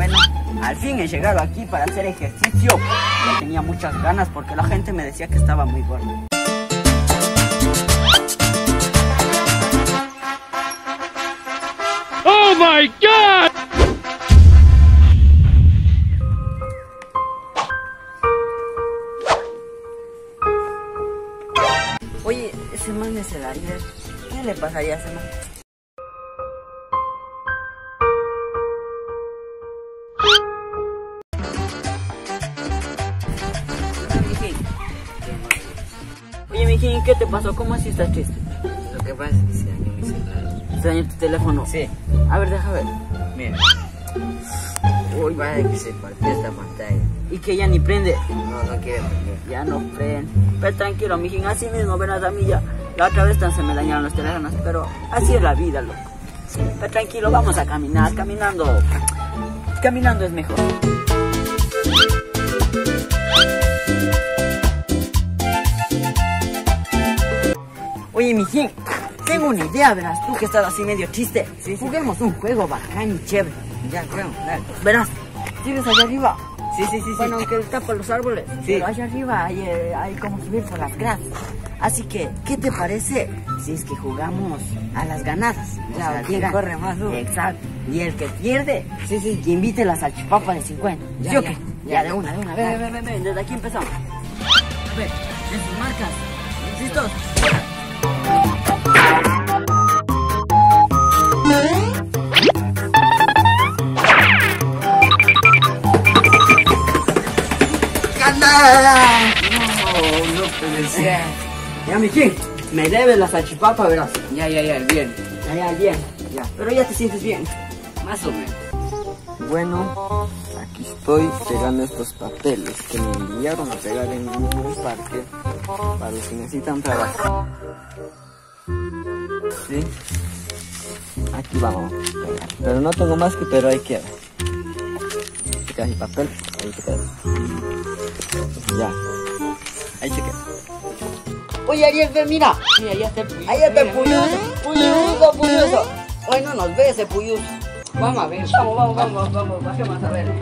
Bueno, al fin he llegado aquí para hacer ejercicio. Ya tenía muchas ganas porque la gente me decía que estaba muy gordo. Oh my god! Oye, ese man es el Ariel. ¿Qué le pasaría a ese man? ¿Qué te pasó? ¿Cómo así estás triste? Lo que pasa es que se dañó mi celular. ¿Se dañó tu teléfono? Sí. A ver, deja ver. Mira. Uy, Vaya que se partió esta pantalla. Y que ya ni prende. No, no quiere prender. Ya no prende. Pero tranquilo, mijín, así mismo verás a mí ya. La otra vez tan se me dañaron los teléfonos, pero así es la vida, loco. Pero tranquilo, vamos a caminar, caminando. Caminando es mejor. Oye, mijín, tengo una idea, verás, tú que estás así medio chiste. Sí, sí. Juguemos un juego bacán y chévere. Ya, bueno, dale. Verás, ¿tienes allá arriba? Sí, sí, sí, sí. Bueno, aunque está por los árboles, Sí. pero allá arriba hay, eh, hay como subir por las gradas. Así que, ¿qué te parece si es que jugamos a las ganadas? Claro, sea, ¿quién corre más duro? Exacto. Y el que pierde, Sí, sí. que invite la salchipapa de 50. Ya, ¿Sí o qué? ya. Ya, de una, de una. Ven, ven, ven, ven, desde aquí empezamos. A ver, en sus marcas. ¿Listos? No, no puede ser. Ya, mijín, me debes la salchipapa, verás. Ya, ya, ya, bien. Ya, ya, bien. Ya, Pero ya te sientes bien. más o menos. Bueno, aquí estoy pegando estos papeles que me enviaron a pegar en un parque para los que necesitan trabajo. ¿Sí? Aquí vamos. Pero no tengo más que, pero ahí queda. Te queda el papel, ahí te queda. Ya. Ahí se queda. Oye, Ariel, ven, mira. Mira, ya está el Ahí está el puyuso. Puyuso, puyuso. Hoy no nos ve ese puyuso. Vamos a ver. Vamos, vamos, vamos, vamos. Bajemos a ver.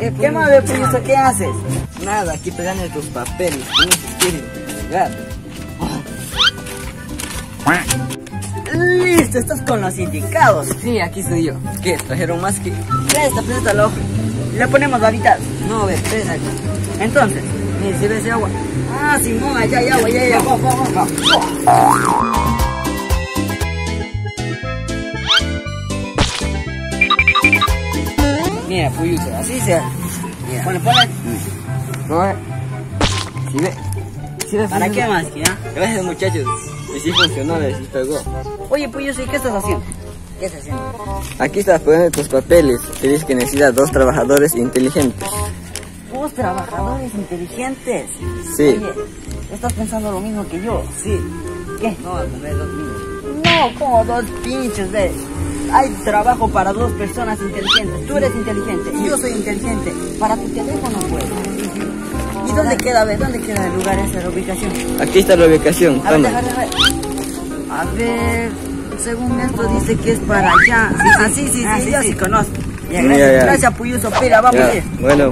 ¿Qué, ¿Qué más Puyuso? ve Puyuso? ¿Qué haces? Nada, aquí pegando estos papeles. No se quieren pegar. Listo, estás con los indicados. Sí, aquí soy yo. ¿Qué? ¿Trajeron más que...? Presta, préstalo. Le ponemos ahorita. No, ve, ven aquí. Entonces, Mira, si ves ese agua. ah, Simón, allá hay agua, allá hay agua. Mira, puyuso, así se. Mira. Bueno, ponle. Coge. Si ve. Si ve, ¿Para qué más, ya? Gracias muchachos. Y sí funcionó, les sí pegó. Oye, Puyuso, ¿y qué estás haciendo? ¿Qué estás haciendo? Aquí estás pegando tus papeles. Que dice que necesita dos trabajadores inteligentes. Vos trabajadores inteligentes. Sí. Oye, ¿estás pensando lo mismo que yo? Sí. ¿Qué? No, dos niños. No, como dos pinches de... Hay trabajo para dos personas inteligentes. Tú eres inteligente, yo soy inteligente. Para tu teléfono, pues. ¿Y dónde queda, a ver, dónde queda el lugar ese, la ubicación? Aquí está la ubicación. A ver, Toma. deja, deja. A ver, según esto dice que es para allá. Ah, sí, sí, sí, yo sí conozco. Ya, gracias, Ya, ya. gracias, Puyuso. Pira, vamos Ya. Bueno,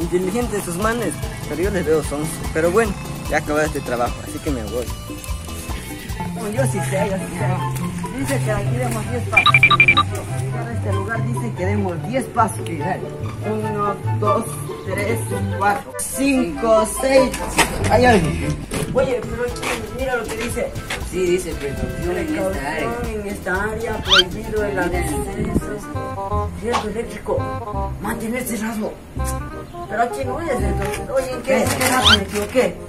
inteligentes sus manes, pero yo les veo son. Pero bueno, ya acabé este trabajo, así que me voy. No, yo sí sé, yo sí sé. Dice que aquí demos 10 pasos. Para llegar a este lugar dice que demos 10 pasos. Sí, dale. 1, 2, 3, 4, 5, 6. Ay, ay. Oye, pero mira lo que dice. Sí, dice precaución en esta área. Prohibido el acceso. Cierto eléctrico. Mantener cerrado. Pero aquí no es entonces. Oye, ¿en qué? ¿En qué rato me equivoqué?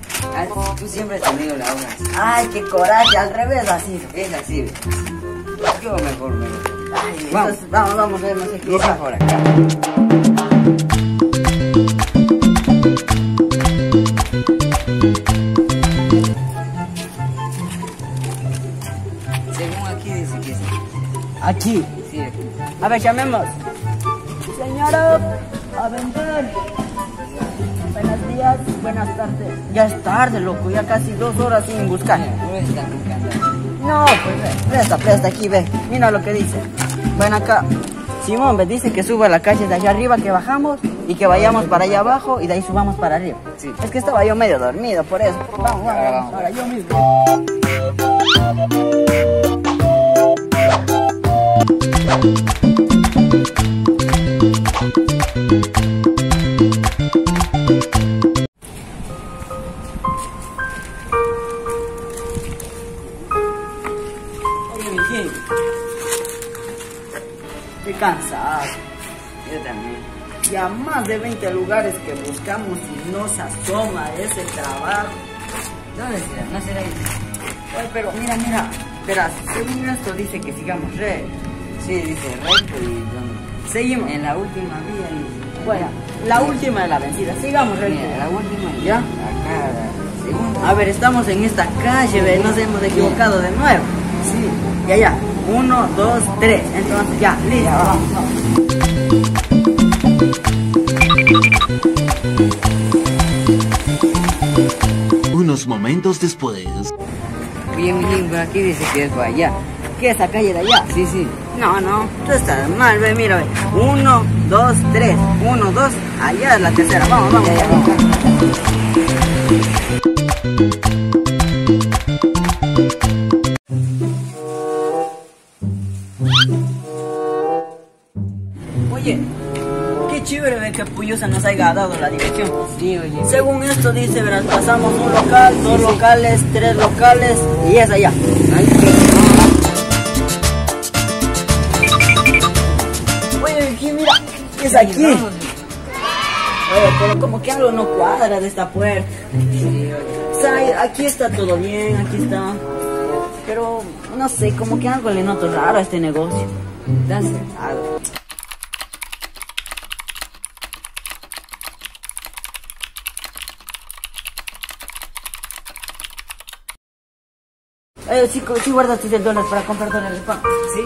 Tú siempre has tenido la hoja. Ay, qué coraje, al revés así. Es así, ¿ve? Yo mejor me lo... Ay, vamos. Entonces, vamos, vamos, vamos, vamos. Empieza por acá. Según aquí dice que es aquí. Aquí. Sí, aquí. A ver, llamemos. Señora, a vender. Días, buenas tardes. Ya es tarde, loco, ya casi dos horas sin buscar. No pues presta, presta aquí, ve. Mira lo que dice. Ven acá. Simón, dice que suba a la calle de allá arriba, que bajamos y que vayamos para allá abajo y de ahí subamos para arriba. Sí. Es que estaba yo medio dormido, por eso. Vamos, vamos. vamos. Ahora yo mismo. Cansado. Yo también. Ya más de 20 lugares que buscamos y no se asoma ese trabajo. ¿Dónde será? No será ahí. Oye, pero mira, mira. Verás, según esto dice que sigamos re. Sí, dice recto y donde. Seguimos. En la última vía dice. Bueno, la última de la vencida. Sigamos re. Mira, la última y ¿Ya? Acá, la segunda. A ver, estamos en esta calle, ve, nos hemos equivocado de nuevo. Sí. Ya, ya. Uno, dos, tres. Entonces, ya, listo. vamos, vamos. Unos momentos después. Bien, bien, por aquí dice que es para allá. ¿Qué esa calle de allá? Sí, sí. No, no, tú estás mal, ve, mira, ve. Uno, dos, tres. Uno, dos. Allá es la tercera. Vamos, vamos, Ya, ya, vamos. Que Puyusa nos haya dado la dirección. Sí, oye. Según esto dice, verás, pasamos un local, dos locales, tres locales y es allá. Oye, aquí mira, es aquí. Oye, pero como que algo no cuadra de esta puerta. Sí, oye. O sea, aquí está todo bien, aquí está. Pero no sé, como que algo le noto raro a este negocio. Está cerrado. Eh, sí, sí guardaste el dólar para comprar dólares, pa. Sí.